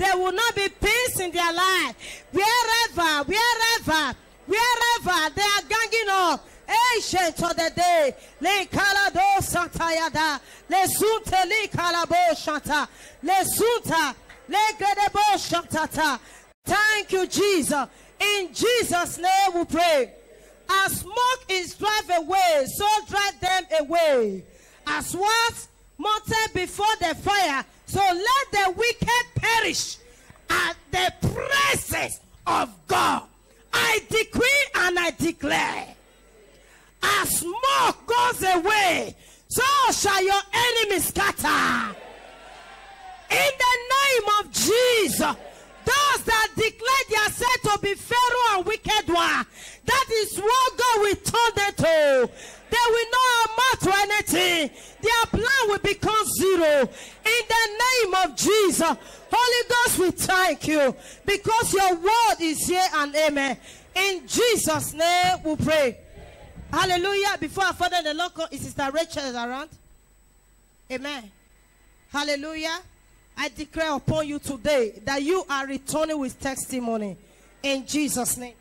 There will not be peace in their life. Wherever, wherever, wherever they are ganging up. Ancient of the day, le kalado santayada, le sunte le kalabo shanta, le sunta, le gredebo shantata. Thank you, Jesus. In Jesus' name we pray. As smoke is drive away, so drive them away. As what mounted before the fire, so let the wicked perish at the presence of God. I decree and I declare. As smoke goes away, so shall your enemies scatter. In the name of Jesus, those that declare themselves to be Pharaoh and wicked one, that is what God will turn them to. They will not amount to anything. Their plan will become zero. In the name of Jesus, Holy Ghost, we thank you because your word is here and amen. In Jesus' name, we pray. Hallelujah. Before I further the local, is Sister Rachel is around? Amen. Hallelujah. I declare upon you today that you are returning with testimony in Jesus' name.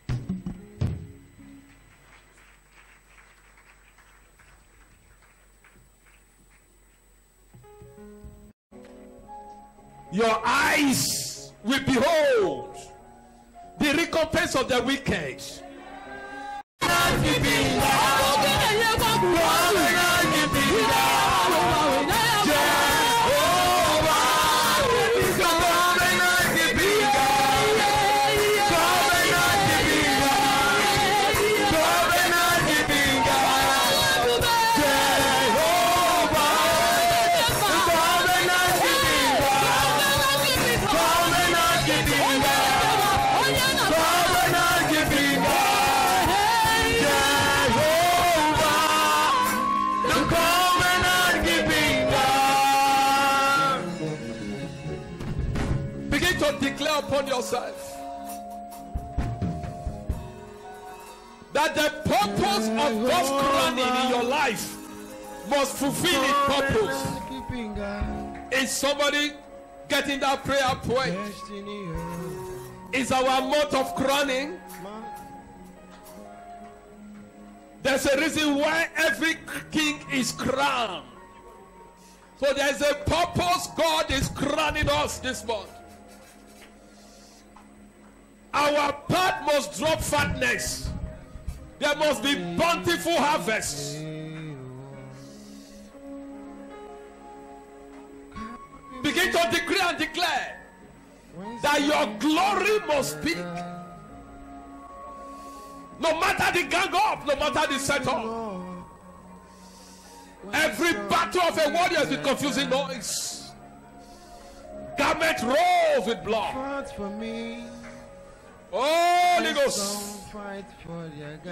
Your eyes will behold the recompense of the wicked. Begin declare upon yourself that the purpose of God's crowning in your life must fulfill its purpose. Is somebody getting that prayer point? Is our mode of crowning? There's a reason why every king is crowned. So there's a purpose God is crowning us this month. Our path must drop fatness. There must be bountiful harvests. Begin to decree and declare that your glory must speak. No matter the gang up, no matter the setup. Every battle of a warrior is with confusing noise. Garment rolls with blood. Me. Holy Ghost. Some fight for their God.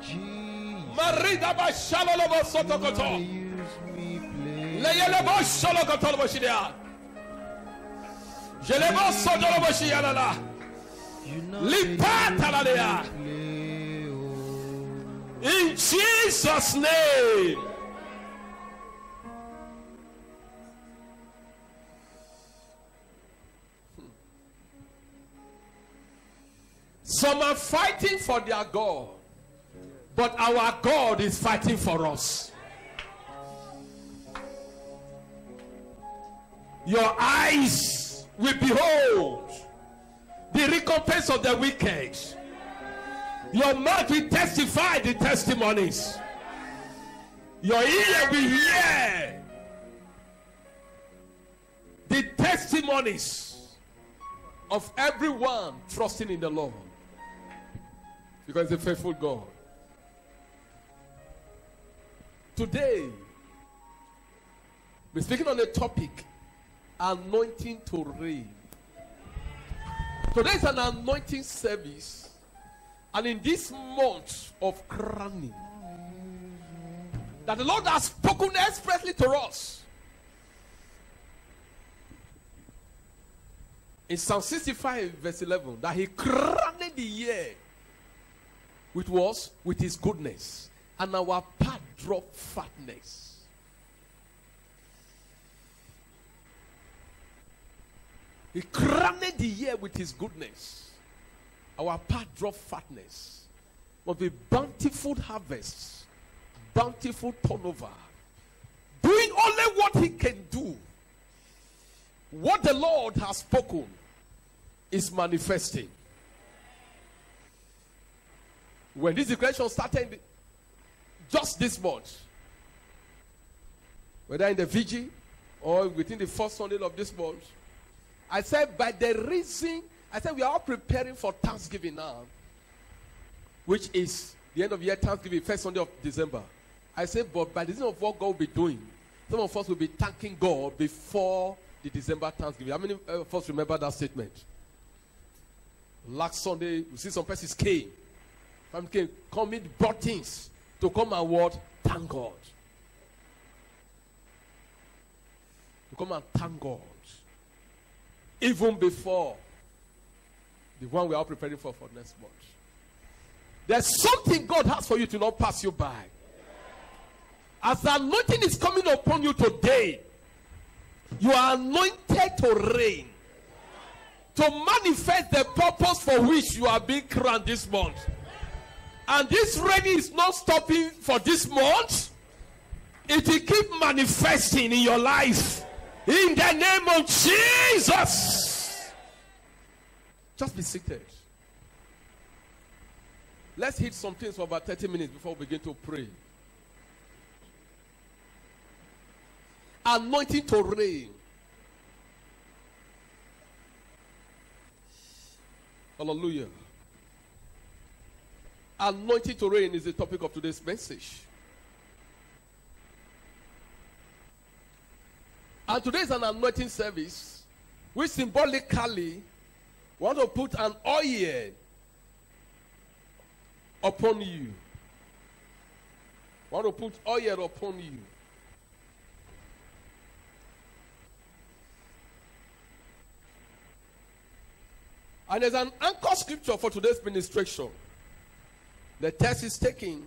Jesus. Marida ba shalolobo sotokoto. Use me, play. Leyelebo sholokotolobo shidea. Jelebo sodolobo shiyalala. You know Lipatalaleya. play, oh. In Jesus' name. Some are fighting for their God, but our God is fighting for us. Your eyes will behold the recompense of the wicked. Your mouth will testify the testimonies. Your ear will hear the testimonies of everyone trusting in the Lord. Because He's a faithful God. Today, we're speaking on a topic anointing to reign. Today is an anointing service. And in this month of crowning, that the Lord has spoken expressly to us. In Psalm 65, verse 11, that He crowned the year with was with His goodness, and our path drop fatness. He crowned the year with his goodness. Our path drop fatness. Must be bountiful harvests, bountiful turnover. Doing only what he can do. What the Lord has spoken is manifesting. When this declaration started just this month, whether in the VG or within the first Sunday of this month, I said, by the reason, I said, we are all preparing for Thanksgiving now, which is the end of year Thanksgiving, first Sunday of December. I said, but by the reason of what God will be doing, some of us will be thanking God before the December Thanksgiving. How many uh, of us remember that statement? Last Sunday, we see some persons came. Family came, commit brought things to come and what? Thank God. To come and thank God. Even before the one we are preparing for for next month. There's something God has for you to not pass you by. As anointing is coming upon you today, you are anointed to reign, to manifest the purpose for which you are being crowned this month. And this rain is not stopping for this month, it will keep manifesting in your life. In the name of Jesus. Just be seated. Let's hit some things for about 30 minutes before we begin to pray. Anointing to rain. Hallelujah. Anointing to reign is the topic of today's message. And today is an anointing service, which symbolically want to put an oil upon you. Want to put oil upon you. And there's an anchor scripture for today's ministration. The text is taken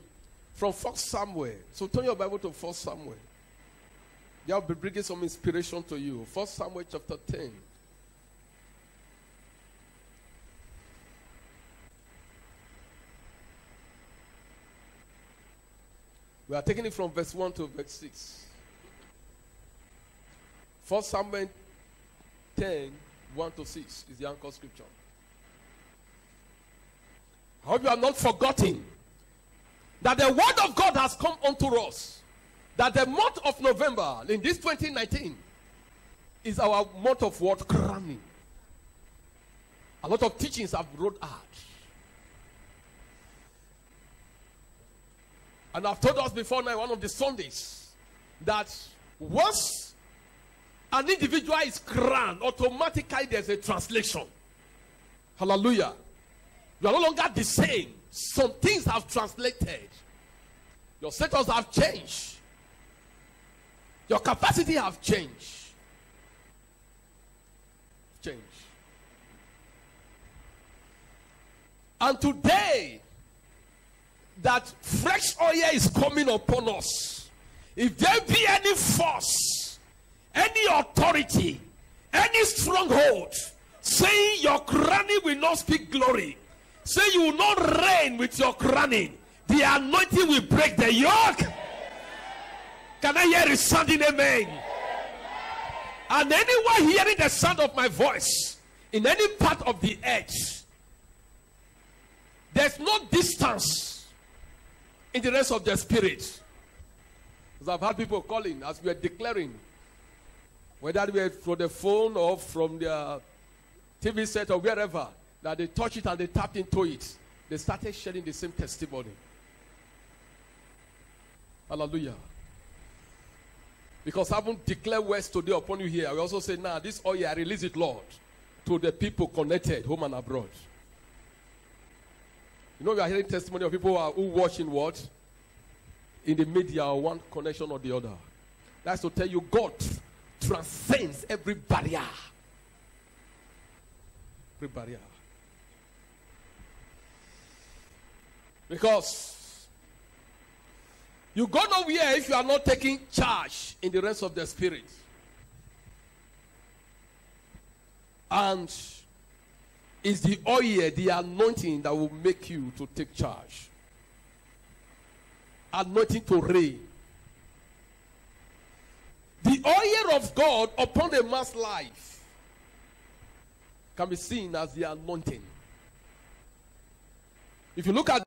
from First Samuel. So turn your Bible to First Samuel. They'll be bringing some inspiration to you. First Samuel chapter 10. We are taking it from verse 1 to verse 6. First Samuel 10, 1 to 6 is the anchor scripture. I hope you are not forgotten that the word of God has come unto us. That the month of November in this 2019 is our month of what? Crowning. A lot of teachings have wrote out. And I've told us before now, one of the Sundays, that once an individual is crowned, automatically there's a translation. Hallelujah. You are no longer the same. Some things have translated. Your status have changed. Your capacity have changed. Change. And today, that fresh oil is coming upon us. If there be any force, any authority, any stronghold, saying your crowning will not speak glory, say you will not reign with your crowning, the anointing will break the yoke. Can I hear a sounding amen? And anyone hearing the sound of my voice in any part of the earth, there's no distance in the rest of the spirit. Because I've had people calling as we are declaring, whether we are from the phone or from the TV set or wherever, that they touch it and they tapped into it. They started sharing the same testimony. Hallelujah. Because I haven't declared words today upon you here. I also say, now, nah, this oil, I release it, Lord, to the people connected, home and abroad. You know, we are hearing testimony of people who, are, who watching what? In the media, one connection or the other. That's to tell you, God transcends every barrier. Every barrier. Because you go nowhere if you are not taking charge in the rest of the spirit. And it's the oil, the anointing that will make you to take charge. Anointing to reign. The oil of God upon a man's life can be seen as the anointing. If you look at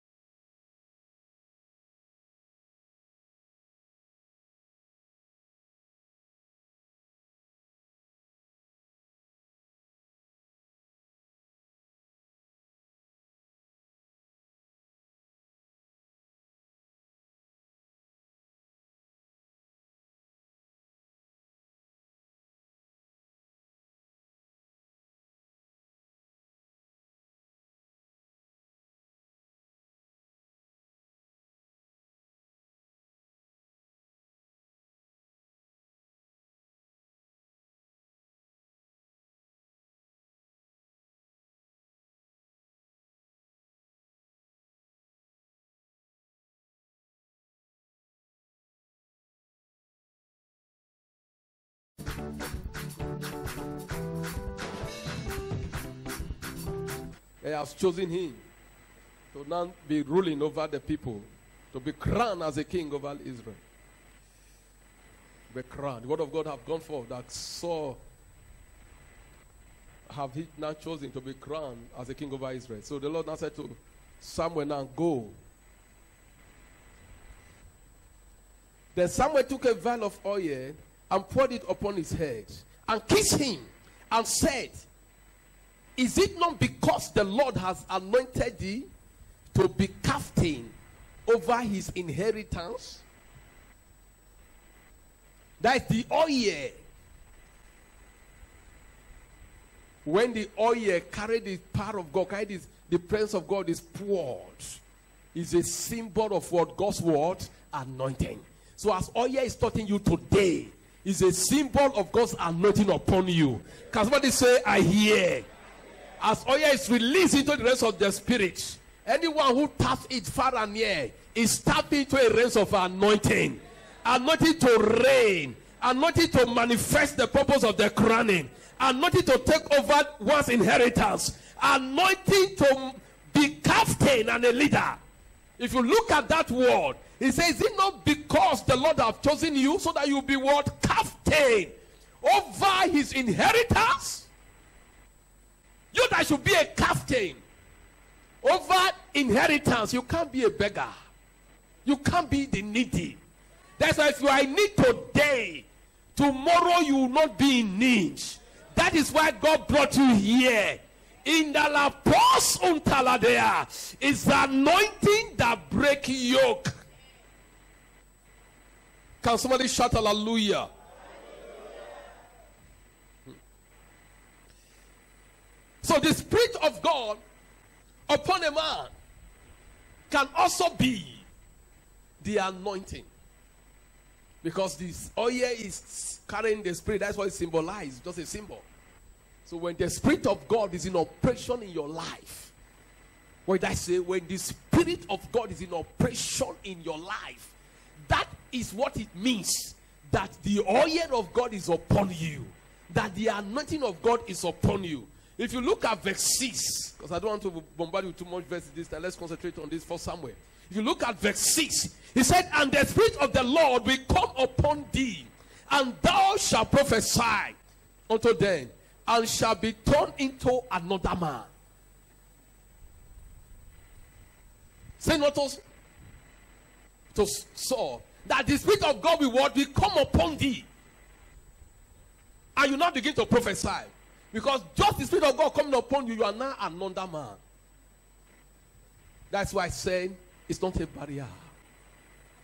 He has chosen him to now be ruling over the people, to be crowned as a king over Israel. Be crowned. The word of God have gone forth that Saul have he now chosen to be crowned as a king over Israel. So the Lord now said to Samuel, now go. Then Samuel took a vial of oil and poured it upon his head and kissed him and said, Is it not because the Lord has anointed thee to be captain over his inheritance? That is the oil. When the oil carried the power of God, carried this, the presence of God is poured, is a symbol of what God's word anointing. So as oil is touching you today, is a symbol of God's anointing upon you. Can somebody say, I hear? As oil is released into the rest of the spirit, anyone who taps it far and near is tapping into a race of anointing. Anointing to reign, anointing to manifest the purpose of the crowning, anointing to take over one's inheritance, anointing to be captain and a leader. If you look at that word, he says, Is it not because the Lord have chosen you so that you be what? Captain over his inheritance? You that should be a captain over inheritance. You can't be a beggar. You can't be the needy. That's why if you are in need today, tomorrow you will not be in need. That is why God brought you here. In the la pos untaladea is the anointing that break yoke. Can somebody shout hallelujah? So the spirit of God upon a man can also be the anointing. Because this oil is carrying the spirit, that's what it symbolizes, just a symbol. So when the spirit of God is in operation in your life, what did I say? When the spirit of God is in operation in your life, is what it means that the oil of God is upon you, that the anointing of God is upon you. If you look at verse 6, because I don't want to bombard you too much verses this time, let's concentrate on this for somewhere. If you look at verse 6, he said, And the Spirit of the Lord will come upon thee, and thou shalt prophesy unto them, and shall be turned into another man. Say not to, to Saul that the Spirit of God will what will come upon thee, and you now begin to prophesy. Because just the Spirit of God coming upon you, you are now another man. That's why I say it's not a barrier.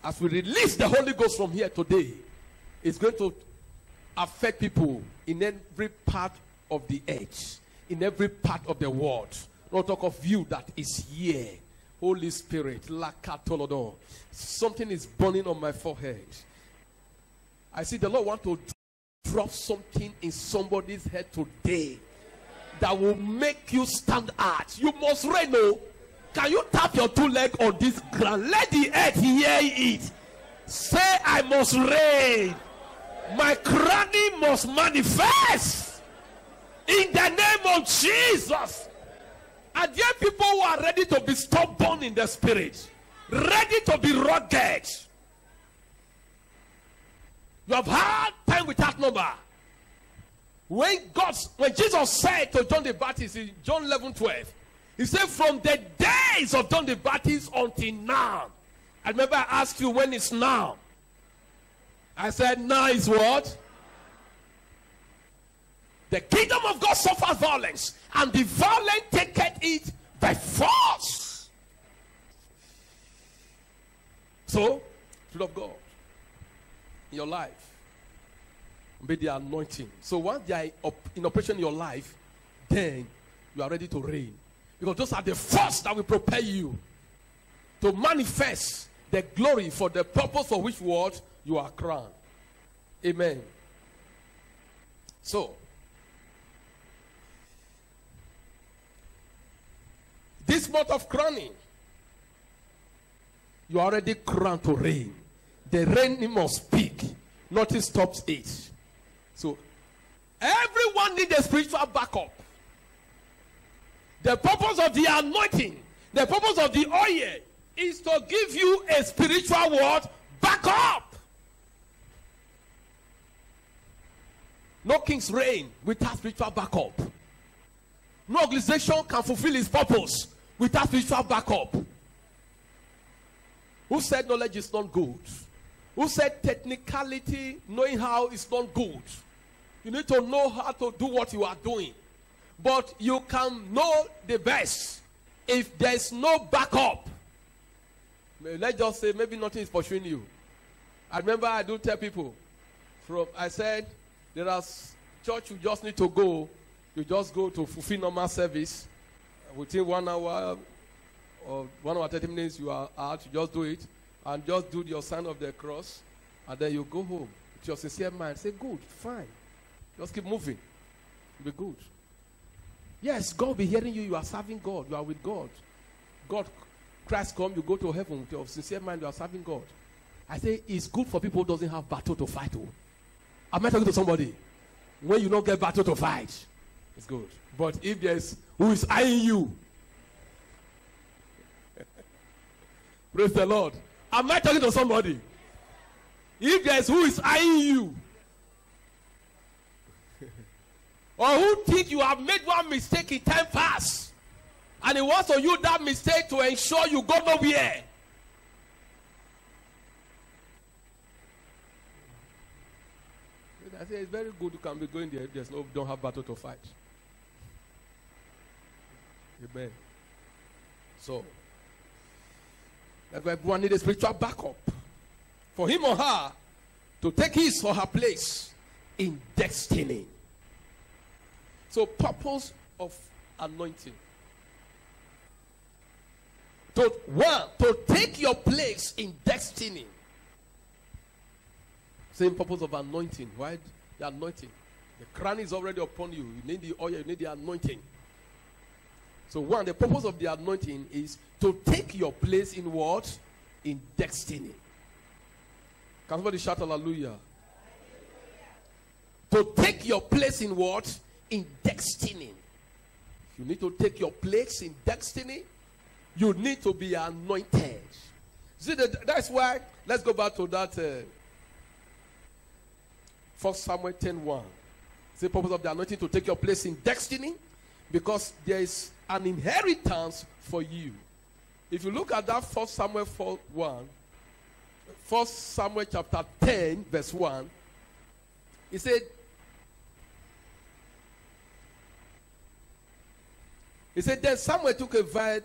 As we release the Holy Ghost from here today, it's going to affect people in every part of the edge, in every part of the world. Not talk of you that is here. Holy Spirit, lakatolodo. Something is burning on my forehead. I see the Lord want to drop something in somebody's head today that will make you stand out. You must reign. Oh. Can you tap your two legs on this ground? Let the earth hear it. Say, I must reign. My crowning must manifest in the name of Jesus. Are there people who are ready to be stubborn in the spirit? Ready to be rugged? You have had time without number. When God, when Jesus said to John the Baptist in John 11 12, he said, From the days of John the Baptist until now. I remember I asked you when it's now. I said, Now is what? The kingdom of God suffers violence, and the violent taketh it by force. So, Spirit of God, in your life, be the anointing. So once they are in operation in your life, then you are ready to reign. Because those are the force that will prepare you to manifest the glory for the purpose for which what you are crowned. Amen. So, this month of crowning, you are already crowned to reign. The reign must speak. Nothing stops it. So, everyone needs a spiritual backup. The purpose of the anointing, the purpose of the oil is to give you a spiritual word backup. No king's reign without spiritual backup. No organization can fulfill its purpose without spiritual backup. Who said knowledge is not good? Who said technicality, knowing how is not good? You need to know how to do what you are doing. But you can know the best if there is no backup. Let's just say maybe nothing is pursuing you. I remember I do tell people from I said there are church you just need to go. You just go to fulfill normal service. Within one hour or one hour thirty minutes you are out, you just do it and just do your sign of the cross, and then you go home with your sincere mind. Say, good, fine. Just keep moving. Be good. Yes, God will be hearing you. You are serving God. You are with God. God, Christ come, you go to heaven with your sincere mind. You are serving God. I say it's good for people who doesn't have battle to fight. Oh. Am I talking to somebody? When you don't get battle to fight, it's good. But if there's who is eyeing you, praise the Lord. Am I talking to somebody? If there's who is eyeing you, or who think you have made one mistake in time past, and he wants to use that mistake to ensure you go nowhere. I say it's very good you can be going there if there's no don't have battle to fight. Amen. So that's why everyone needs a spiritual backup for him or her to take his or her place in destiny. So, purpose of anointing. To one, to take your place in destiny. Same purpose of anointing. Why the anointing? The crown is already upon you. You need the oil, you need the anointing. So, one, the purpose of the anointing is to take your place in what? In destiny. Can somebody shout hallelujah? To take your place in what? In destiny. You need to take your place in destiny. You need to be anointed. See, that, that's why, let's go back to that. Uh, First Samuel 10 1. It's the purpose of the anointing to take your place in destiny because there is an inheritance for you. If you look at that First Samuel 4 1, First Samuel chapter 10, verse 1, he said, He said, Then Samuel took a vial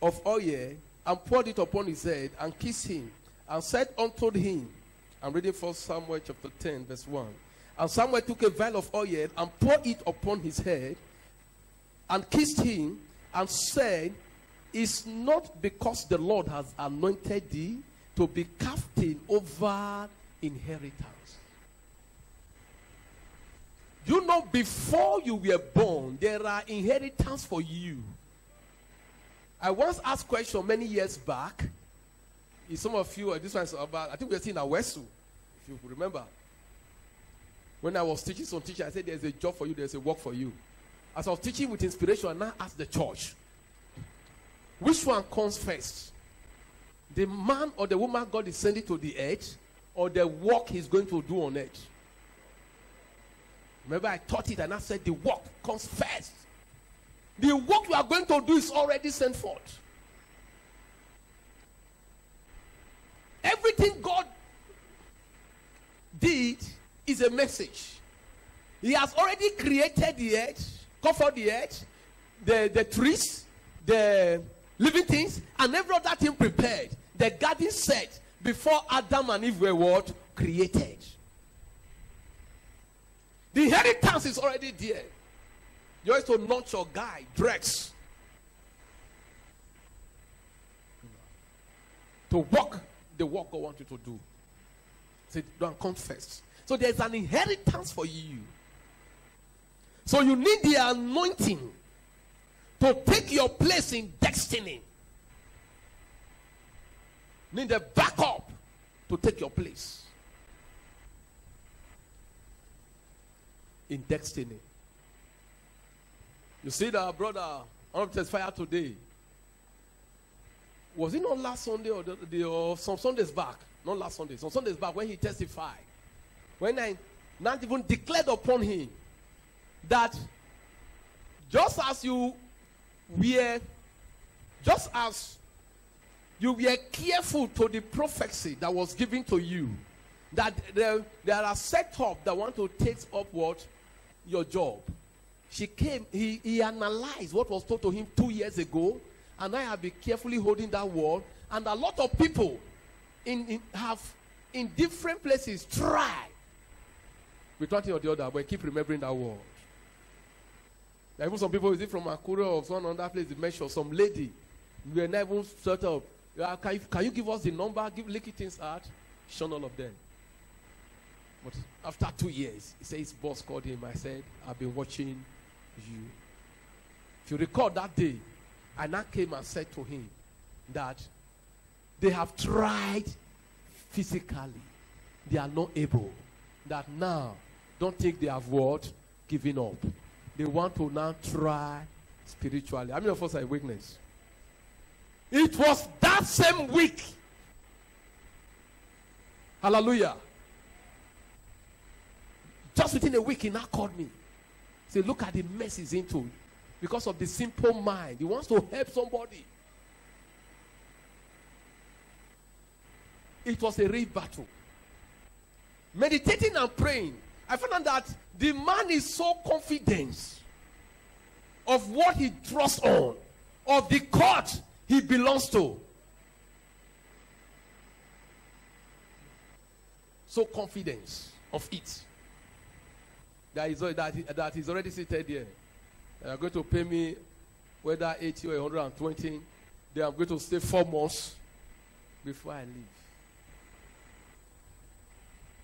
of oil and poured it upon his head and kissed him and said unto him, I'm reading First Samuel chapter 10, verse 1. And Samuel took a vial of oil and poured it upon his head and kissed him and said, It's not because the Lord has anointed thee to be captain over inheritance. You know, before you were born, there are inheritance for you. I once asked a question many years back. If some of you, uh, this one's about, I think we are seeing a Awesu, if you remember. When I was teaching some teacher, I said, There's a job for you, there's a work for you. As I was teaching with inspiration, I now asked the church, which one comes first? The man or the woman God is sending to the earth, or the work he's going to do on earth? Remember, I taught it and I said the work comes first. The work you are going to do is already sent forth. Everything God did is a message. He has already created the earth, covered the earth, the, the trees, the living things, and every other thing prepared. The garden set before Adam and Eve were what? Created. The inheritance is already there. You have to your guy, Drex. To walk the work God wants you to do. Say, don't confess. So there's an inheritance for you. So you need the anointing to take your place in destiny. Need the backup to take your place in destiny. You see that brother, to fire today. Was it not last Sunday or, the, the, or some Sundays back? Not last Sunday, some Sundays back when he testified. When I not even declared upon him that just as you were, just as you were careful to the prophecy that was given to you, that there, there are set up that want to take upward your job. She came, he, he analyzed what was told to him two years ago, and I have been carefully holding that word. And a lot of people in, in have in different places try with one thing or the other, but keep remembering that word. Are even some people, is it from Akure or some other place, they mention some lady. We were never sort of, uh, can, you, can you give us the number, give Licky things out? Shown all of them. But after two years, he his boss called him. I said, I've been watching you. If you recall that day, I now came and said to him that they have tried physically, they are not able. That now, don't think they have what? Given up. They want to now try spiritually. How many of us are witness? It was that same week. Hallelujah. Just within a week, he now called me. Say, look at the mess he's into. Because of the simple mind. He wants to help somebody. It was a real battle. Meditating and praying, I found out that the man is so confident of what he trusts on, of the court he belongs to. So confidence of it. That is, that, that is already seated there. They are going to pay me whether 80 or 120. They I'm going to stay four months before I leave.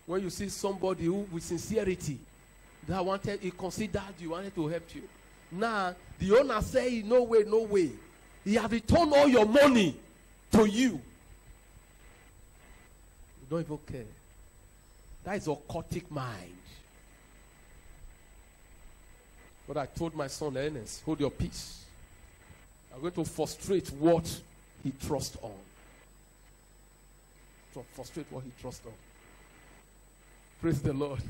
When you see somebody who, with sincerity, that wanted, he considered you, wanted to help you. Now, the owner say, no way, no way. He have returned all your money to you. You don't even care. That is occultic mind. But I told my son Ernest, hold your peace. I'm going to frustrate what he trusts on. To frustrate what he trusts on. Praise the Lord.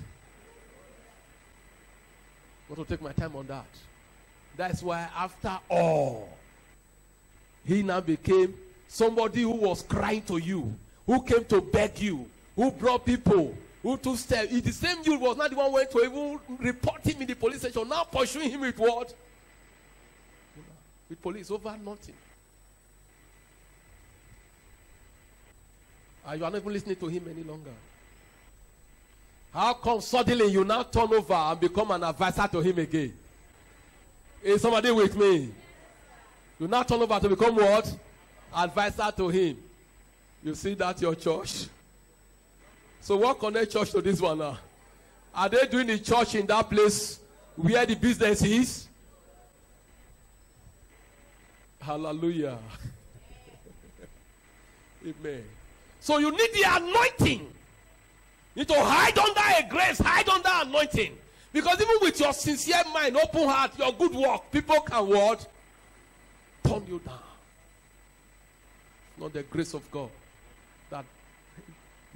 Want to take my time on that. That's why after all, he now became somebody who was crying to you, who came to beg you, who brought people, who took steps. The same you was not the one went to even report him in the police station. Now pursuing him with what? With police over nothing. And you are not even listening to him any longer. How come suddenly you now turn over and become an advisor to him again? Is somebody with me? You now turn over to become what? Advisor to him. You see that your church? So what connect church to this one now? Are they doing the church in that place where the business is? Hallelujah. Amen. So you need the anointing. You to hide under a grace, hide under anointing. Because even with your sincere mind, open heart, your good work, people can what? Turn you down. Not the grace of God. That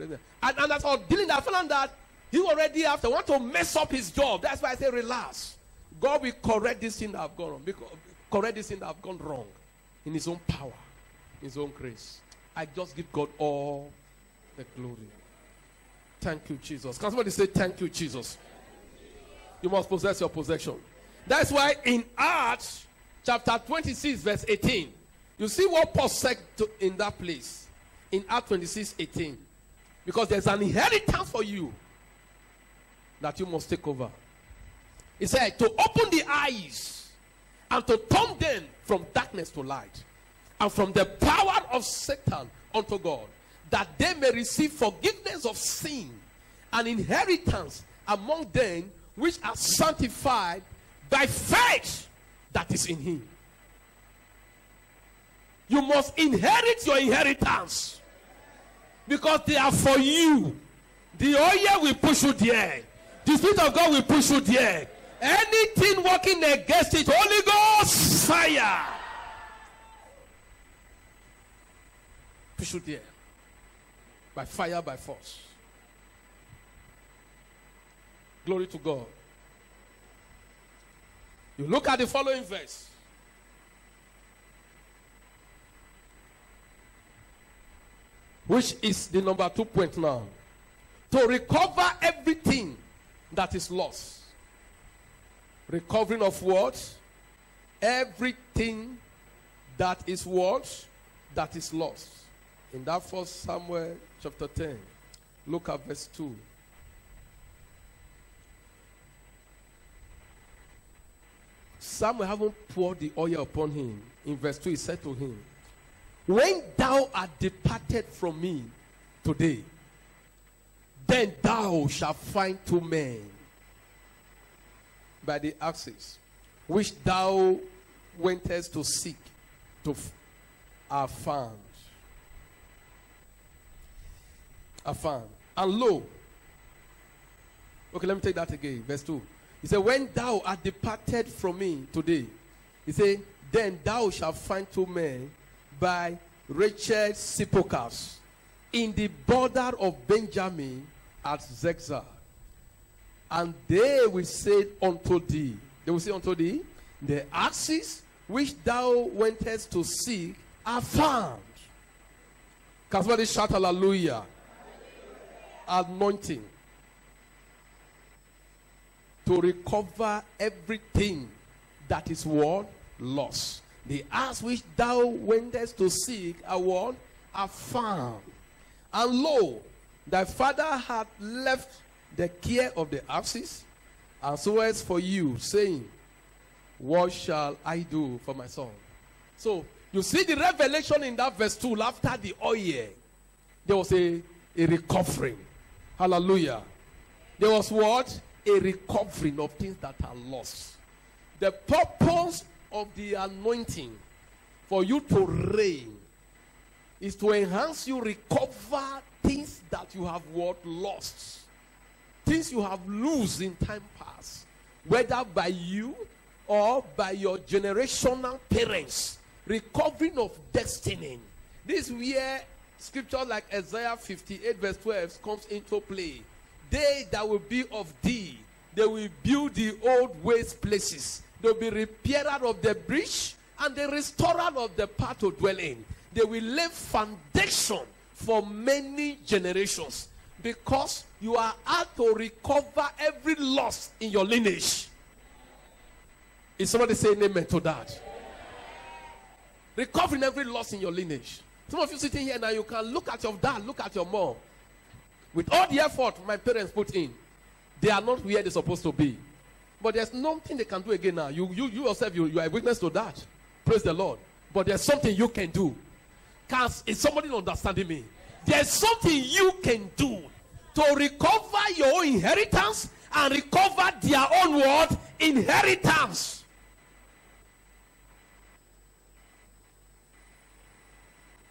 and, and I was dealing, that found that he already after want to mess up his job. That's why I say relax. God will correct this thing that I've gone wrong. Because, correct this thing that I've gone wrong in his own power, his own grace. I just give God all the glory. Thank you, Jesus. Can somebody say thank you, Jesus? You must possess your possession. That's why in Acts chapter 26, verse 18, you see what Paul said to, in that place. In Acts 26, 18. Because there's an inheritance for you that you must take over. He said, to open the eyes and to turn them from darkness to light and from the power of Satan unto God, that they may receive forgiveness of sin and inheritance among them which are sanctified by faith that is in Him. You must inherit your inheritance because they are for you. The oil will push you there. The Spirit of God will push you there. Anything working against it, Holy Ghost fire. Push you there. By fire, by force. Glory to God. You look at the following verse. Which is the number two point now. To recover everything that is lost. Recovering of what? Everything that is what? That is lost. In that first Samuel chapter 10, look at verse 2. Samuel haven't poured the oil upon him. In verse 2, he said to him, When thou art departed from me today, then thou shalt find two men by the axes, which thou wentest to seek, to are found. Are found. And lo, okay, let me take that again. Verse 2. He said, When thou art departed from me today, he said, Then thou shalt find two men by Rachel sepulchres in the border of Benjamin at Zelzah. And they will say unto thee, they will say unto thee, the axes which thou wentest to seek are found. Can somebody shout hallelujah? Anointing to recover everything that is what lost. The ass which thou wentest to seek are what are found. And lo, thy father had left the care of the asses, and so as for you, saying, What shall I do for my son? So you see the revelation in that verse 2 after the oil, there was a, a recovering. Hallelujah. There was what? A recovering of things that are lost. The purpose of the anointing for you to reign is to enhance you recover things that you have what lost things you have lose in time past whether by you or by your generational parents recovering of destiny this is where scripture like isaiah 58 verse 12 comes into play they that will be of thee they will build the old waste places they'll be repairer of the breach and the restorer of the path to dwell in they will lay foundation for many generations because you are out to recover every loss in your lineage. Is somebody saying amen to that? Recovering every loss in your lineage. Some of you sitting here now, you can look at your dad, look at your mom. With all the effort my parents put in, they are not where they're supposed to be. But there's nothing they can do again now. You, you, you yourself, you, you are a witness to that. Praise the Lord. But there's something you can do. Can, is somebody understanding me? There's something you can do to recover your inheritance and recover their own word inheritance.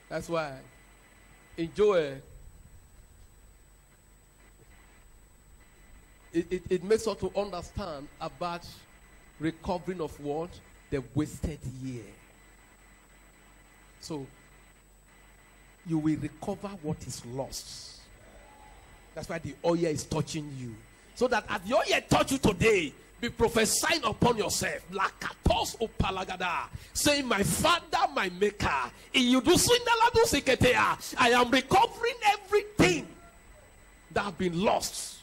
That's why in Joel, it, it, it makes us to understand about recovering of what? The wasted year. So, you will recover what is lost. That's why the oil is touching you. So that as the oil touch you today, be prophesying upon yourself. Lakatos opalagada. Saying, My father, my maker. I am recovering everything that have been lost.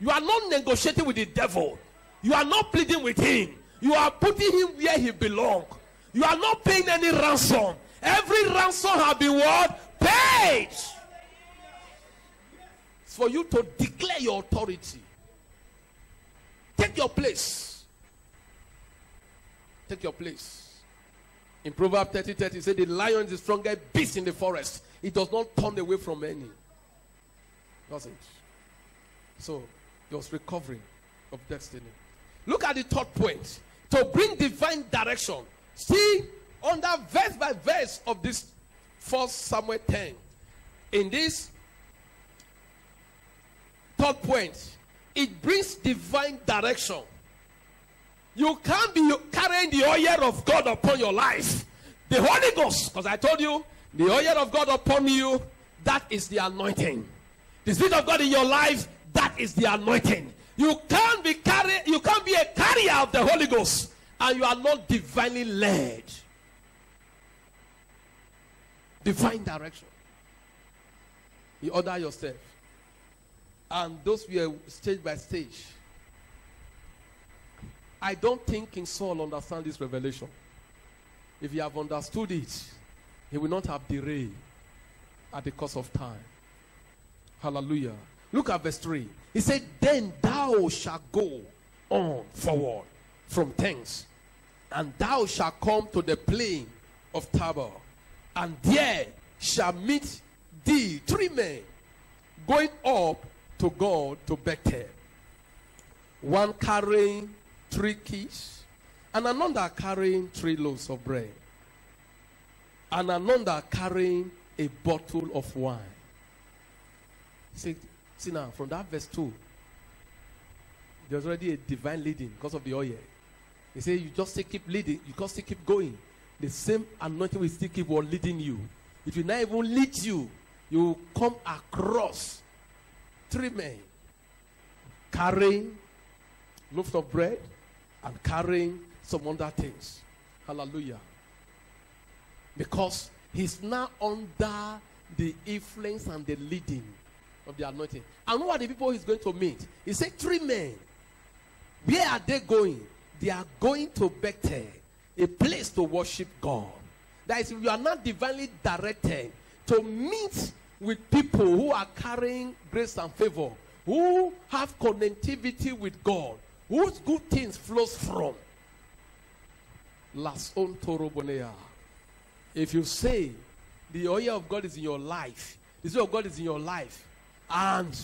You are not negotiating with the devil. You are not pleading with him. You are putting him where he belongs. You are not paying any ransom. Every ransom has been what? Paid. For you to declare your authority. Take your place. Take your place. In Proverbs 30 30, it said, The lion is the strongest beast in the forest. It does not turn away from any. Doesn't. So, it was recovering of destiny. Look at the third point. To bring divine direction. See, under verse by verse of this first Samuel 10, in this third point, it brings divine direction. You can't be carrying the oil of God upon your life. The Holy Ghost, because I told you, the oil of God upon you, that is the anointing. The Spirit of God in your life, that is the anointing. You can't be carry, you can't be a carrier of the Holy Ghost, and you are not divinely led. Divine direction. You order yourself. And those were stage by stage. I don't think King Saul understand this revelation. If he have understood it, he will not have derailed at the cost of time. Hallelujah. Look at verse 3. He said, Then thou shalt go on forward from thence, and thou shalt come to the plain of Tabor, and there shall meet thee three men going up to God to Bethel. One carrying three keys, and another carrying three loaves of bread, and another carrying a bottle of wine. See, see now, from that verse 2, there's already a divine leading because of the oil. He said, You just still keep leading, you just still keep going. The same anointing will still keep on leading you. It will not even lead you. You will come across three men carrying loaves of bread and carrying some other things. Hallelujah. Because he's now under the influence and the leading of the anointing. And who are the people he's going to meet? He said, Three men. Where are they going? They are going to Bethel, a place to worship God. That is, you are not divinely directed to meet with people who are carrying grace and favor, who have connectivity with God, whose good things flows from. Las on Torobonea. If you say the oil of God is in your life, the spirit of God is in your life, and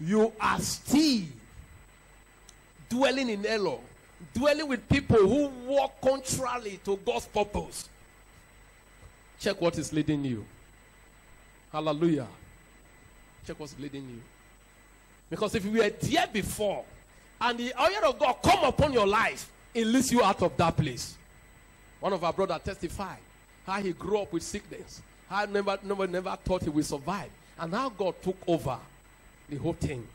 you are still dwelling in error, dwelling with people who walk contrary to God's purpose, check what is leading you. Hallelujah. Check what's leading you. Because if you were there before and the oil of God come upon your life, it leads you out of that place. One of our brothers testified how he grew up with sickness. How never, never, never thought he would survive. And how God took over the whole thing.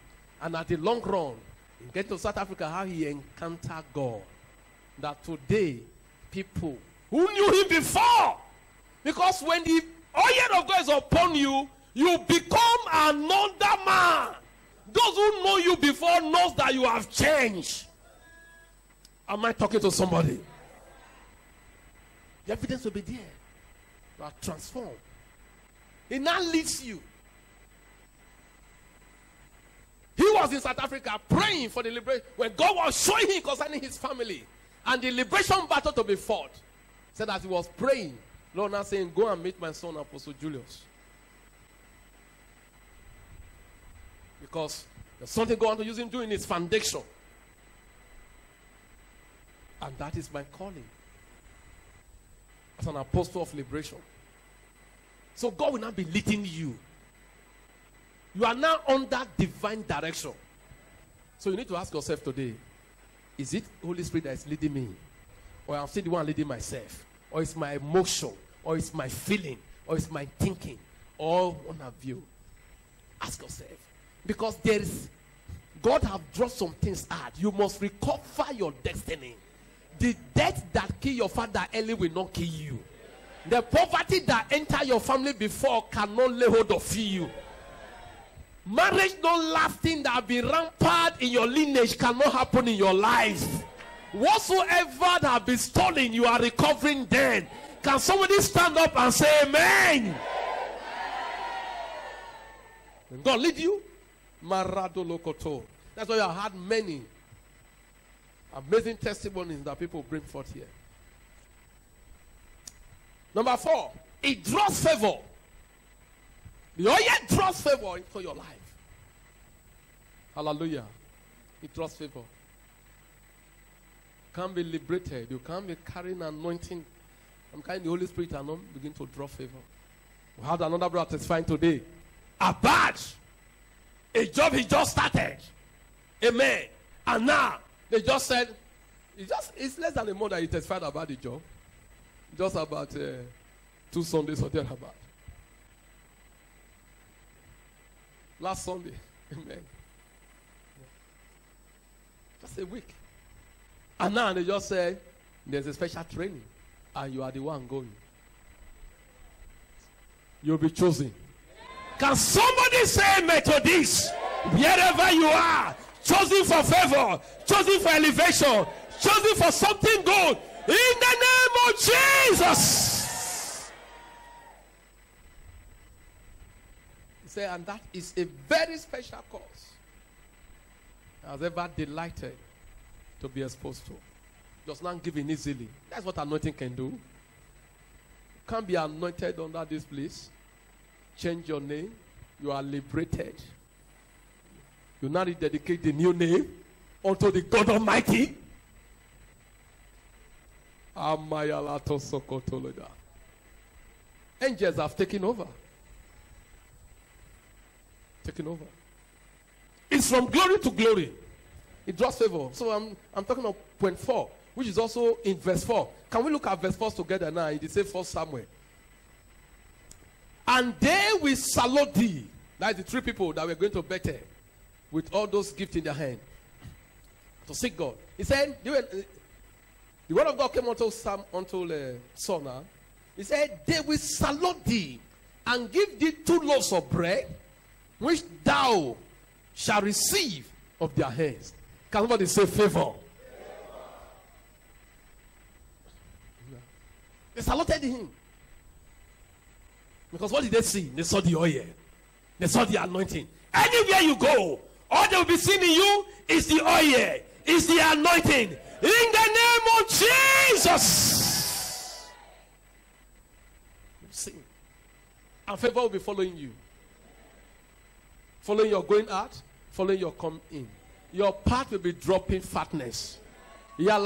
And at the long run, in getting to South Africa, how he encountered God. That today, people who knew him before, because when the oil of God is upon you, you become another man. Those who know you before knows that you have changed. Am I talking to somebody? The evidence will be there. You are transformed. It now leads you. He was in South Africa praying for the liberation when God was showing him concerning his family and the liberation battle to be fought. Said as he was praying, Lord now saying, Go and meet my son, Apostle Julius. Because there's something God wants to use him doing his foundation. And that is my calling as an apostle of liberation. So God will not be leading you. You are now under divine direction. So you need to ask yourself today is it Holy Spirit that is leading me? Or I'm still the one leading myself? Or it's my emotion? Or it's my feeling? Or it's my thinking? Or one of you? Ask yourself. Because there is God have drawn some things out. You must recover your destiny. The death that kill your father early will not kill you. The poverty that enter your family before cannot lay hold of you. Marriage not lasting that be rampant in your lineage cannot happen in your life. Whatsoever that have been stolen, you are recovering then. Can somebody stand up and say amen? When God lead you, Marado Lokoto. That's why I had many amazing testimonies that people bring forth here. Number four, it draws favor. The oil draws favor into your life. Hallelujah. It draws favor. Can't be liberated. You can't be carrying anointing. I'm carrying the Holy Spirit and not begin to draw favor. We had another brother testifying today. A badge. A job he just started. Amen. And now they just said, it's just it's less than a month that he testified about the job. Just about uh, two Sundays or thereabout. Last Sunday. Amen. Just a week. And now they just say there's a special training, and you are the one going. You'll be chosen. Can somebody say this? Wherever you are, chosen for favor, chosen for elevation, chosen for something good. In the name of Jesus. Said, and that is a very special cause. I was ever delighted to be exposed to. Just not giving easily. That's what anointing can do. You can't be anointed under this place. Change your name. You are liberated. You now dedicate the new name unto the God Almighty. Angels have taken over. Taken over. It's from glory to glory. It draws favor. So I'm, I'm talking of point four, which is also in verse four. Can we look at verse four together now? It is say first Samuel. And they will salute thee. That's the three people that were going to Bethel with all those gifts in their hand to seek God. He said, were, the word of God came unto Sam unto uh. He said, They will salute thee and give thee two loaves of bread, which thou shalt receive of their hands. Can somebody say favor? They saluted him. Because what did they see? They saw the oil. They saw the anointing. Anywhere you go, all they will be seeing in you is the oil, is the anointing. In the name of Jesus. See. And favor will be following you. Following your going out, following your come in. Your path will be dropping fatness. Your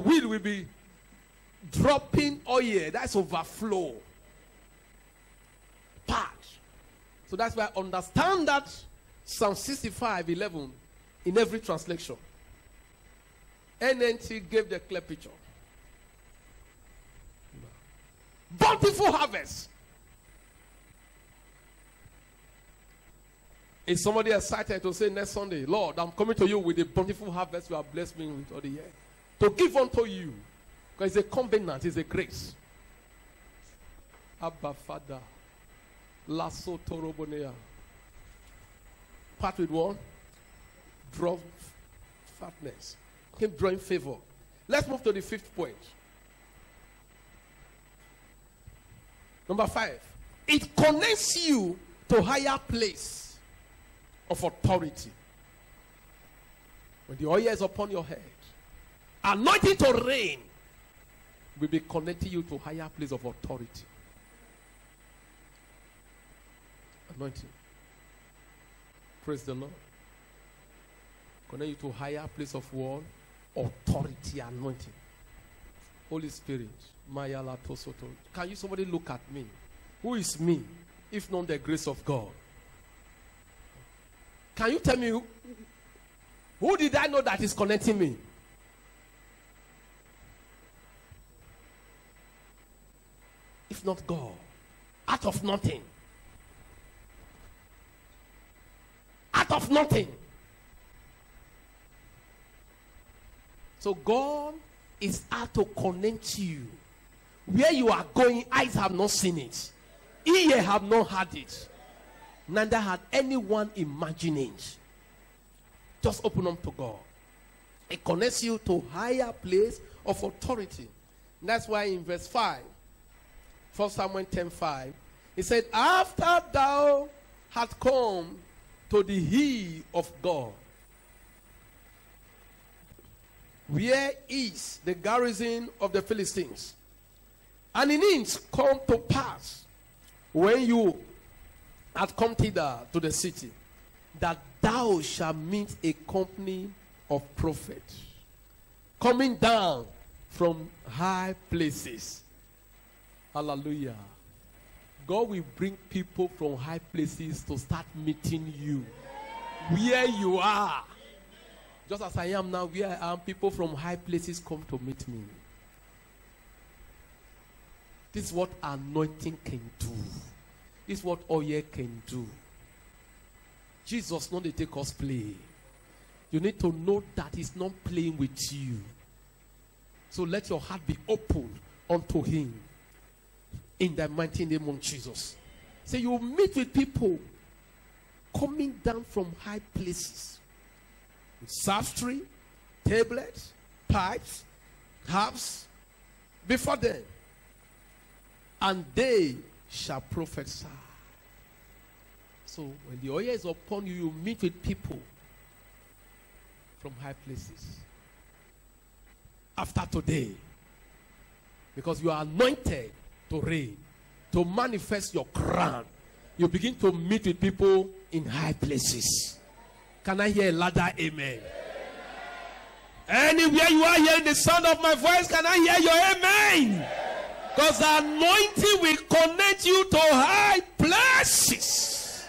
will will be dropping oil. That's overflow. Part. So that's why I understand that Psalm 65 11 in every translation. NNT gave the clear picture. Bountiful harvest. Is somebody excited to say next Sunday, Lord, I'm coming to you with a bountiful harvest you have blessed me with all the year? To give unto you. Because it's a covenant, it's a grace. Abba Father. Lasso Torobonea. Part with one. Draw fatness. Keep drawing favor. Let's move to the fifth point. Number five. It connects you to higher place of authority. When the oil is upon your head, anointing to reign will be connecting you to higher place of authority. Anointing. Praise the Lord. Connect you to higher place of what? Authority, anointing. Holy Spirit. Tosoto. Can you somebody look at me? Who is me? if not the grace of God? Can you tell me who, did I know that is connecting me? If not God, out of nothing. Out of nothing. So God is out to connect you. Where you are going, eyes have not seen it, ear have not heard it, neither had anyone imagined it. Just open up to God. It connects you to higher place of authority. And that's why in verse 5, 1 Samuel 10 5, he said, After thou hast come to the hill of God, where is the garrison of the Philistines? And in it come to pass when you had come thither to the city, that thou shalt meet a company of prophets coming down from high places. Hallelujah. God will bring people from high places to start meeting you where you are. Just as I am now, where I am, people from high places come to meet me. This is what anointing can do. This is what oil can do. Jesus not to take us play. You need to know that he's not playing with you. So let your heart be open unto him. In the mighty name of Jesus. So you meet with people coming down from high places. Psaltery, tablets, pipes, harps before them. And they shall prophesy. So when the oil is upon you, you meet with people from high places. After today, because you are anointed to reign, to manifest your crown, you begin to meet with people in high places. Can I hear a louder amen? Anywhere you are hearing the sound of my voice, can I hear your amen? Because the anointing will connect you to high places.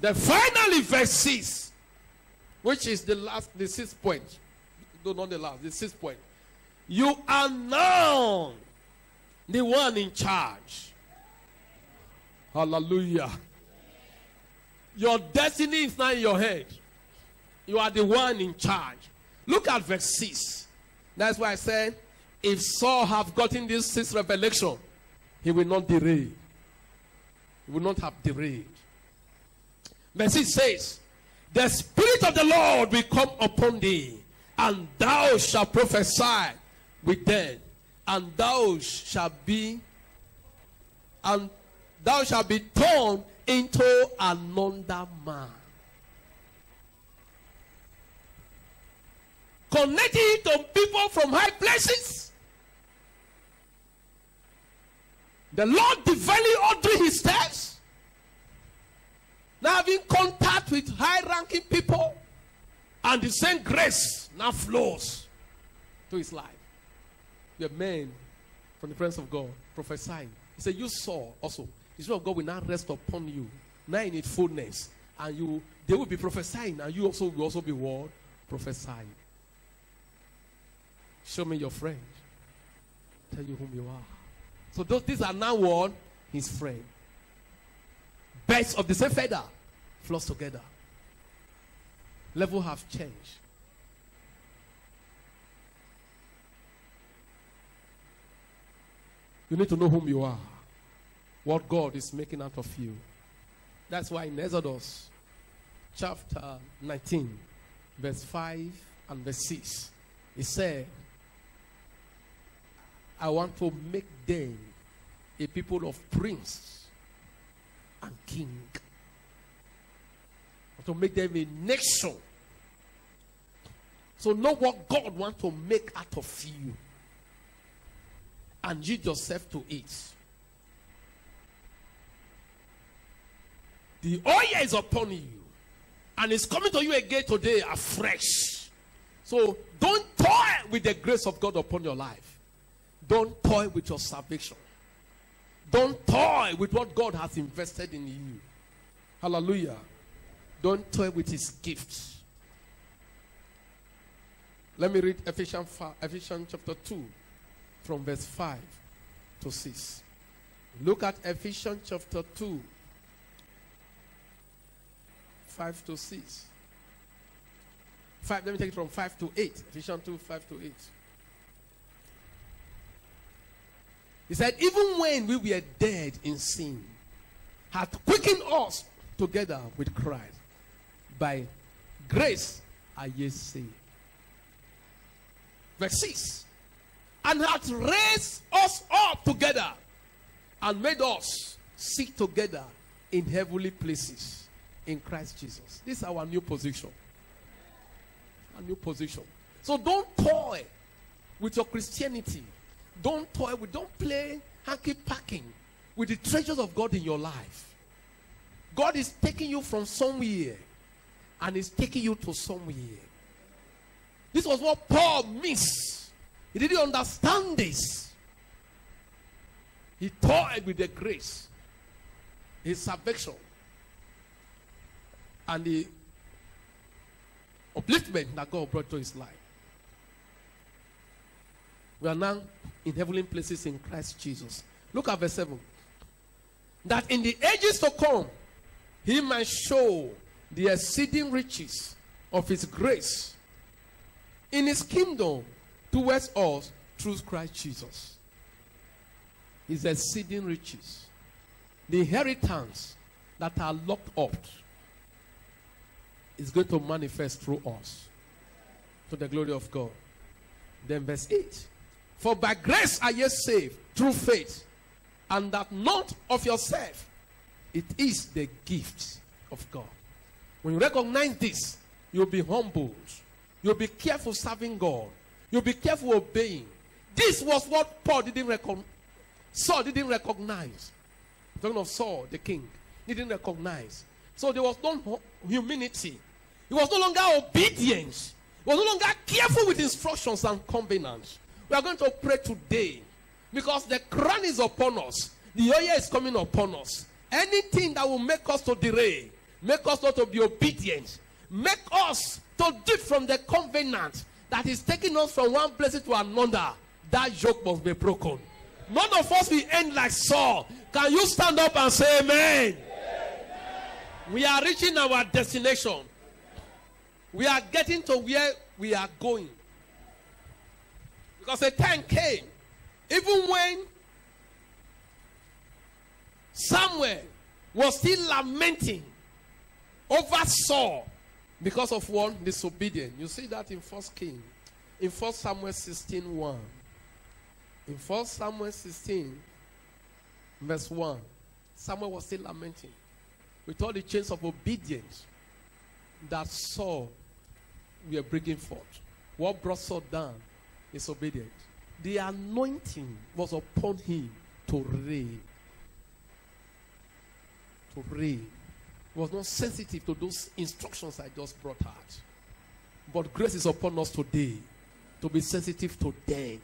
The finally verse 6, which is the last, the sixth point. No, not the last, the sixth point. You are now the one in charge. Hallelujah. Your destiny is not in your head. You are the one in charge. Look at verse 6. That's why I said, if Saul have gotten this sixth revelation, he will not derail. He will not have derailed. Verse 6 says, The Spirit of the Lord will come upon thee, and thou shalt prophesy with them, and thou shalt be, and thou shalt be torn into another man. Connecting to people from high places. The Lord divinely ordering his steps. Now having contact with high ranking people. And the same grace now flows to his life. The men from the presence of God prophesying. He said, You saw also. The Spirit of God will now rest upon you. Now in its fullness. And you they will be prophesying. And you also will also be what? Prophesying. Show me your friend. Tell you whom you are. So those, these are now what? His friend. Birds of the same feather flows together. Level have changed. You need to know whom you are. What God is making out of you. That's why in Exodus chapter 19, verse 5 and verse 6, he said, I want to make them a people of prince and king. To make them a nation. So know what God wants to make out of you. And you yourself to it. The oil is upon you. And it's coming to you again today afresh. So don't toy with the grace of God upon your life. Don't toy with your salvation. Don't toy with what God has invested in you. Hallelujah. Don't toy with his gifts. Let me read Ephesians, 5, Ephesians chapter 2 from verse 5 to 6. Look at Ephesians chapter 2, 5 to 6. 5, let me take it from 5 to 8. Ephesians 2, 5 to 8. He said, Even when we were dead in sin, hath quickened us together with Christ. By grace are ye saved. Verse 6 And hath raised us up together and made us sit together in heavenly places in Christ Jesus. This is our new position. A new position. So don't toy with your Christianity. Don't toy with, don't play hanky packing with the treasures of God in your life. God is taking you from somewhere and is taking you to somewhere. This was what Paul missed. He didn't understand this. He toyed with the grace, his salvation, and the upliftment that God brought to his life. We are now in heavenly places in Christ Jesus. Look at verse 7. That in the ages to come, he might show the exceeding riches of his grace in his kingdom towards us through Christ Jesus. His exceeding riches, the inheritance that are locked up, is going to manifest through us to the glory of God. Then, verse 8 For by grace are ye saved through faith, and that not of yourself, it is the gift of God. When you recognize this, you'll be humbled. You'll be careful serving God. You'll be careful obeying. This was what Paul didn't recognize. Saul didn't recognize. Talking of Saul, the king, didn't recognize. So there was no humility. He was no longer obedience. He was no longer careful with instructions and covenants. We are going to pray today because the crown is upon us. The oil is coming upon us. Anything that will make us to derail, make us not to be obedient, make us to dip from the covenant that is taking us from one place to another, that yoke must be broken. None of us will end like Saul. Can you stand up and say amen? amen? We are reaching our destination. We are getting to where we are going. Because a time came, even when Samuel was still lamenting over Saul because of one disobedience. You see that in First King, in First Samuel 16 1. In First Samuel 16, verse 1, Samuel was still lamenting with all the chains of obedience that Saul were bringing forth. What brought Saul down is obedience. The anointing was upon him to reign. To reign. Was not sensitive to those instructions I just brought out. But grace is upon us today to be sensitive to them.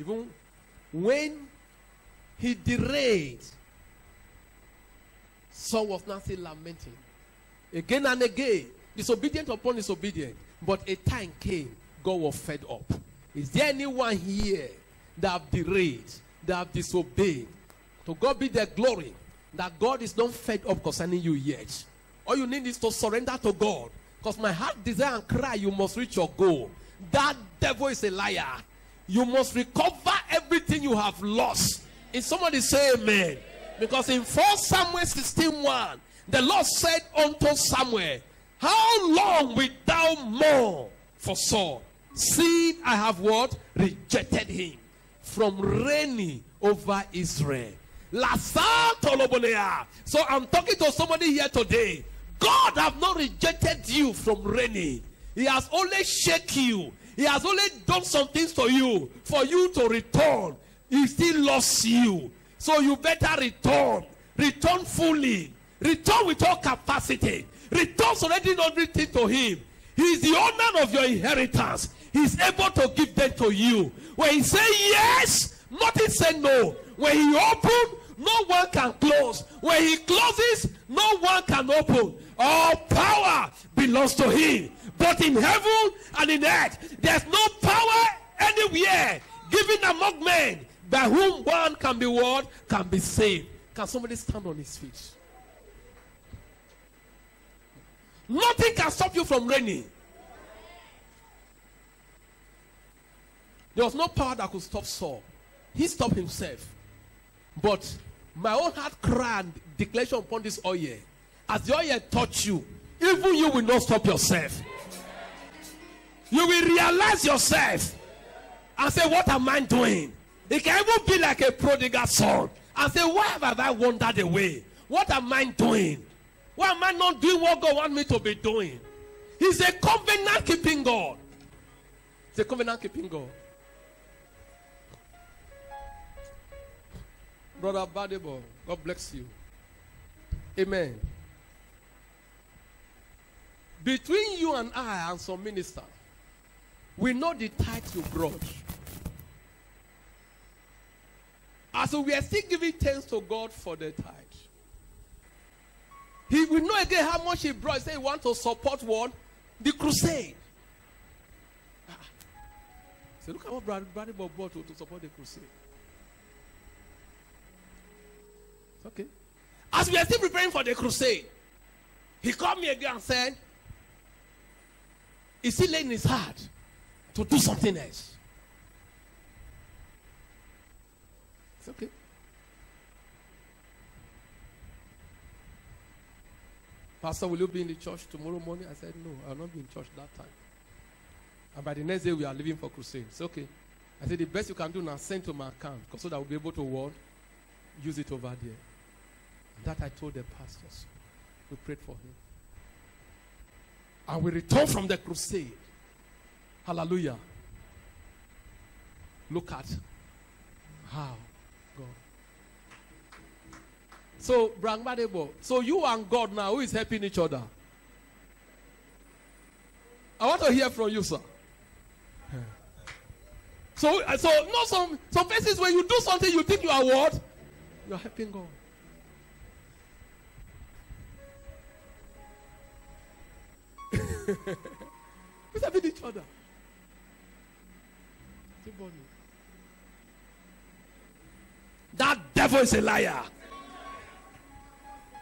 Even when he derailed, Saul was not still lamenting. Again and again, disobedient upon disobedient. But a time came, God was fed up. Is there anyone here that have derailed, that have disobeyed? To God be the glory that God is not fed up concerning you yet. All you need is to surrender to God. Because my heart desire and cry, you must reach your goal. That devil is a liar. You must recover everything you have lost. If somebody say amen. Because in 4 Samuel 16 1, the Lord said unto Samuel, How long wilt thou mourn for Saul? See, I have what? Rejected him from reigning over Israel. So I'm talking to somebody here today. God have not rejected you from reigning. He has only shaken you. He has only done some things to you for you to return. He still loves you. So you better return. Return fully. Return with all capacity. Return surrendering everything to Him. He is the owner of your inheritance. He's able to give them to you. When He say yes, nothing say no. When he open, no one can close. When he closes, no one can open. All power belongs to him. But in heaven and in earth, there's no power anywhere given among men by whom one can be what? Can be saved. Can somebody stand on his feet? Nothing can stop you from reigning. There was no power that could stop Saul. He stopped himself. But my own heart cried declaration upon this oil. As the oil touch you, even you will not stop yourself. You will realize yourself and say, What am I doing? It can even be like a prodigal son and say, Why have I wandered away? What am I doing? Why am I not doing what God wants me to be doing? He's a covenant keeping God. He's a covenant keeping God. Brother Badebo, God bless you. Amen. Between you and I and some minister, we know the tithe you brought. As we are still giving thanks to God for the tithe. He will know again how much he brought. He said he want to support what? The crusade. Ah. So look at what Brother Badebo brought to, to support the crusade. Okay. As we are still preparing for the crusade, he called me again and said, Is he laying his heart to do something else? It's okay. Pastor, will you be in the church tomorrow morning? I said, No, I'll not be in church that time. And by the next day, we are leaving for crusade. It's okay. I said, The best you can do now, send to my account so that we'll be able to what? Use it over there. That I told the pastors. We prayed for him. And we returned from the crusade. Hallelujah. Look at how God. So, Brangbadebo, so you and God now, who is helping each other? I want to hear from you, sir. So, uh, so no, some some places when you do something, you think you are what? You are helping God. Helping each other? That devil is a liar.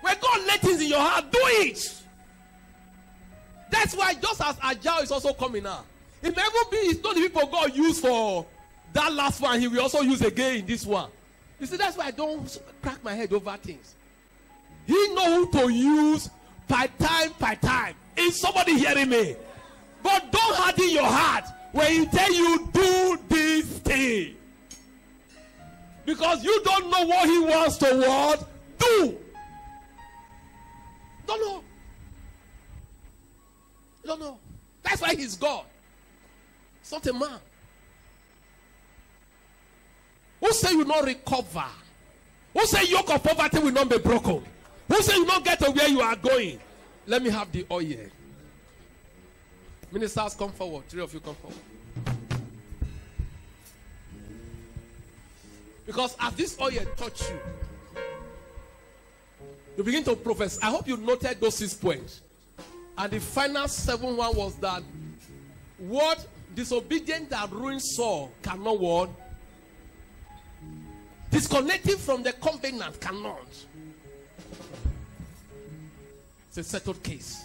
When God let things in your heart, do it. That's why just as Agile is also coming now. It may even be it's not the people God used for that last one, he will also use again in this one. You see, that's why I don't crack my head over things. He know who to use by time by time. Is somebody hearing me? But don't harden your heart when he tell you do this thing. Because you don't know what he wants to what? Do. Don't know. Don't know. That's why he's God. It's not a man. Who say you not recover? Who say yoke of poverty will not be broken? Who say you not get to where you are going? Let me have the oil. Ministers, come forward. Three of you come forward. Because as this oil touch you, you begin to profess. I hope you noted those six points. And the final seven one was that what disobedient that ruined Saul cannot what? Disconnecting from the covenant cannot. It's a settled case.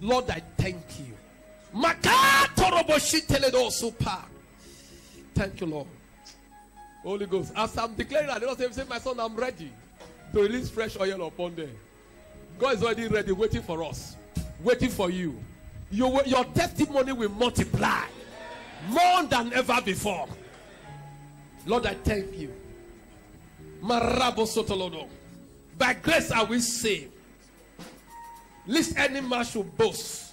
Lord, I thank you. Thank you, Lord. Holy Ghost. As I'm declaring, I don't say, my son, I'm ready to release fresh oil upon them. God is already ready, waiting for us, waiting for you. Your, your testimony will multiply more than ever before. Lord, I thank you. By grace are we saved. Least any man should boast.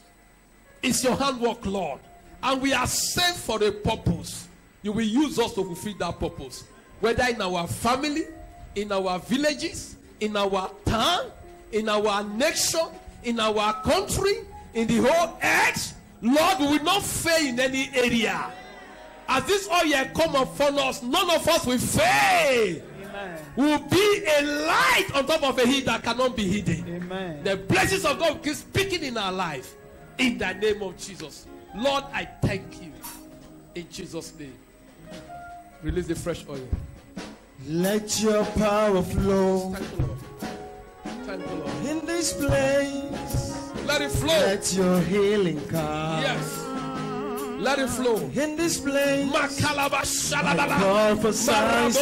It's your handwork, Lord. And we are saved for a purpose. You will use us to fulfill that purpose. Whether in our family, in our villages, in our town, in our nation, in our country, in the whole earth. Lord, we will not fail in any area. As this oil come upon us, none of us will fail. Will be a light on top of a hill that cannot be hidden. Amen. The blessings of God keep speaking in our life. In the name of Jesus. Lord, I thank you. In Jesus' name. Release the fresh oil. Let your power flow Thank you, Lord. Thank you, Lord. in this place. Let it flow. Let your healing come Yes. Let it flow. in this place. Call for signs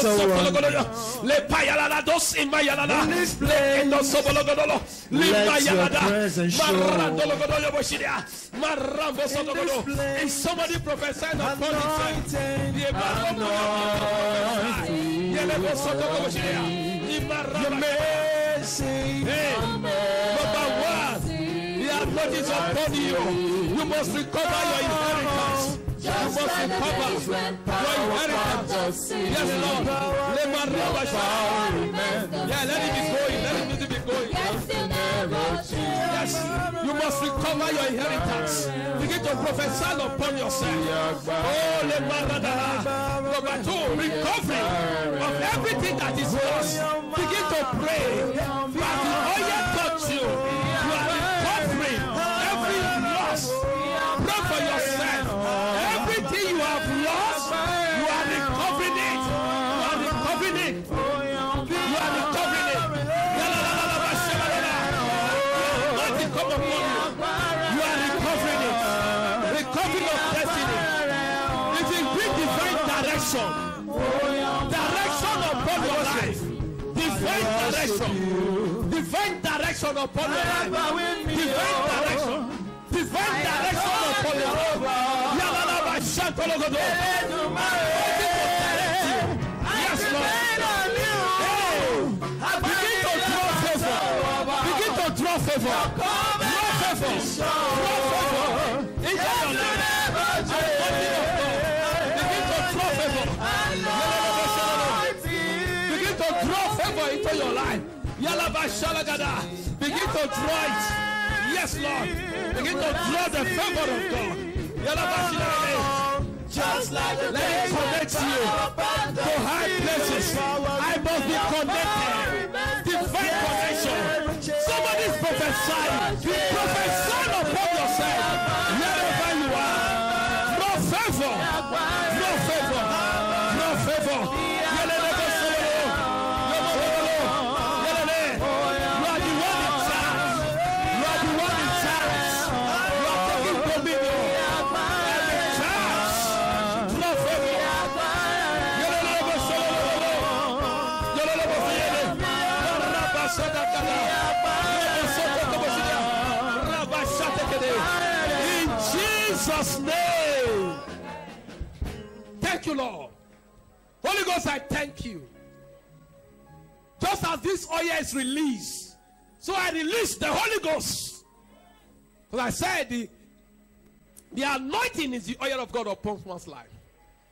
in this place. endo sopologodolo. Le Let your mayalada. presence show. Marandologodoyo boshidia. Marambo sotogodo. place. Is somebody prophesying upon himself? Anointing, The Bible anointing, Yelebo sotogodo boshidia. Imaraba. mercy. Hey, number one, the anointing is upon you. You must recover your inheritance. You must recover your inheritance. Yes, Lord. Let my rubber shine. Yeah, let it be going. Let it be going. Yes, you must recover your inheritance. Begin to prophesy upon yourself. Oh, let my. Number two, recovery of everything that is lost. Begin to pray. That the oil direction upon your life. Divine direction. Divine direction upon your life. Shantologodo. Will direct you. Yes, Lord. Begin to draw favor. Begin to draw favor. Draw favor. Draw favor. Into your life. Begin to draw favor. Begin to draw favor into your life. Begin to draw it. Yes, Lord. Begin to draw the favor of God. Just like Let it connect you to high places. I must be connected. Jesus' name. Thank you, Lord. Holy Ghost, I thank you. Just as this oil is released, so I release the Holy Ghost. Because I said the, the anointing is the oil of God upon one's life.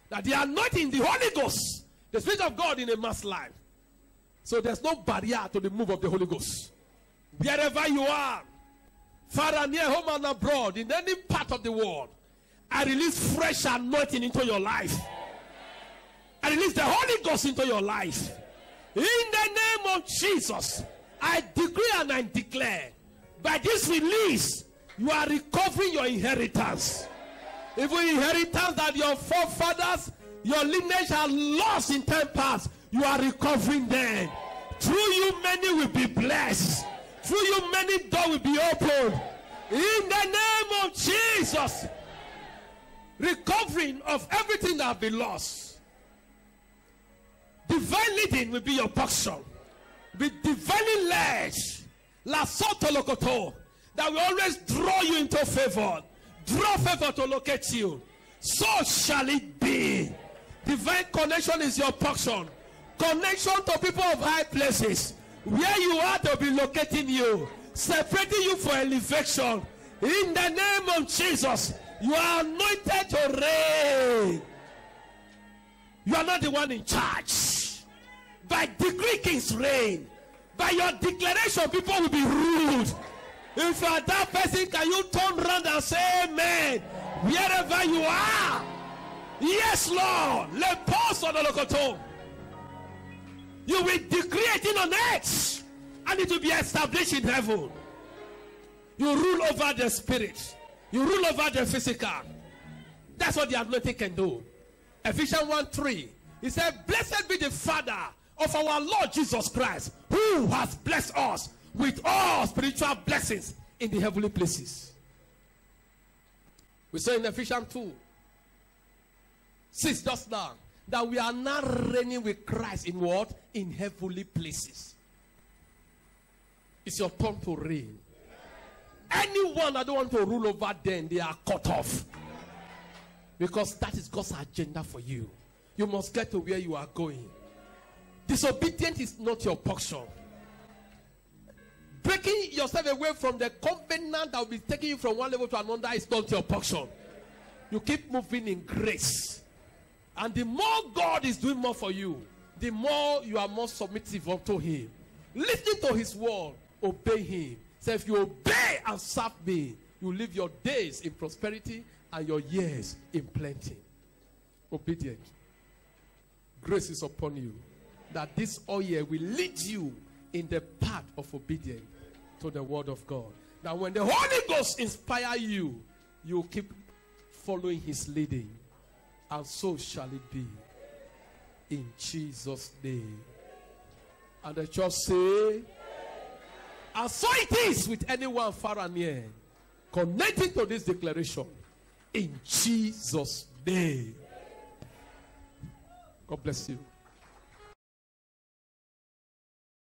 That the anointing, the Holy Ghost, the Spirit of God in a man's life. So there's no barrier to the move of the Holy Ghost. Wherever you are, far and near, home and abroad, in any part of the world, I release fresh anointing into your life. I release the Holy Ghost into your life. In the name of Jesus, I decree and I declare by this release, you are recovering your inheritance. Even inheritance that your forefathers, your lineage have lost in time past, you are recovering them. Through you, many will be blessed. Through you, many doors will be opened. In the name of Jesus, recovering of everything that have been lost. Divine leading will be your portion. Be divinely led. La soto lokoto. That will always draw you into favor. Draw favor to locate you. So shall it be. Divine connection is your portion. Connection to people of high places. Where you are, they'll be locating you. Separating you for elevation. In the name of Jesus, you are anointed to reign. You are not the one in charge. By decree, kings reign. By your declaration, people will be ruled. If you are that person, can you turn around and say amen? Wherever you are. Yes, Lord. Let pause on the locoto. You will decree it on earth, and it will be established in heaven. You rule over the spirit. You rule over the physical. That's what the anointing can do. Ephesians 1 3. He said, Blessed be the Father of our Lord Jesus Christ, who has blessed us with all spiritual blessings in the heavenly places. We saw in Ephesians 2 6 just now that we are now reigning with Christ in what? In heavenly places. It's your turn to reign. Anyone that don't want to rule over them, they are cut off. Because that is God's agenda for you. You must get to where you are going. Disobedience is not your portion. Breaking yourself away from the covenant that will be taking you from one level to another is not your portion. You keep moving in grace. And the more God is doing more for you, the more you are more submissive unto Him. Listen to His word, obey Him. So if you obey and serve me, you live your days in prosperity and your years in plenty. Obedient. Grace is upon you. That this oil will lead you in the path of obedience to the word of God. Now, when the Holy Ghost inspire you, you keep following his leading. And so shall it be. In Jesus' name. And the church say, and so it is with anyone far and near. Connecting to this declaration. In Jesus' name. God bless you.